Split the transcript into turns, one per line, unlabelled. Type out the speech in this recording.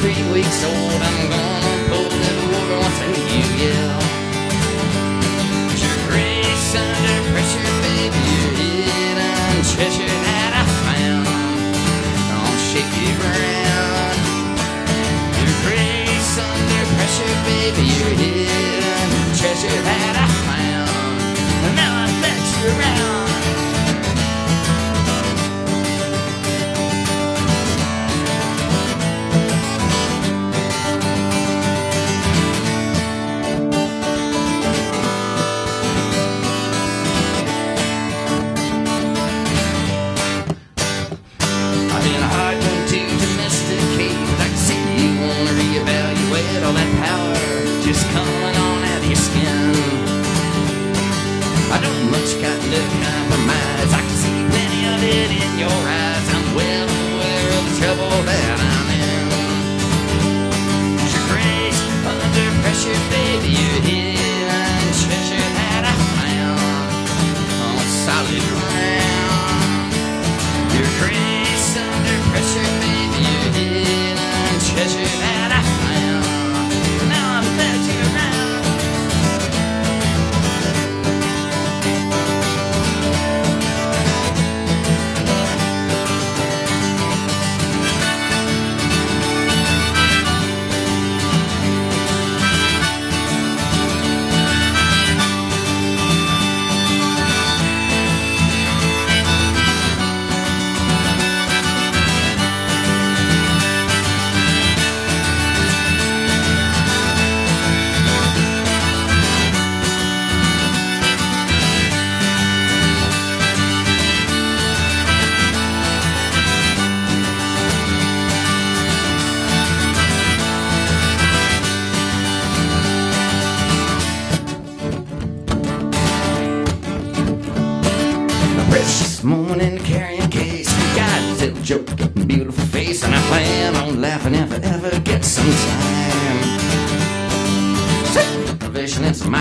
three weeks old. I'm gonna pull it over once hear you yell. Your grace under pressure, baby, you're hidden treasure that I found on shaky ground. Your grace under pressure, baby, you're hidden treasure that I that power just coming on out of your skin. I don't much got to compromise. I can see plenty of it in your eyes. I'm well aware of the trouble that I'm in. Your grace under pressure, baby, you're hidden treasure that I found on solid ground. Your grace morning carrying case. Got a joke, a beautiful face, and I plan on laughing if I ever get some time. Vision and some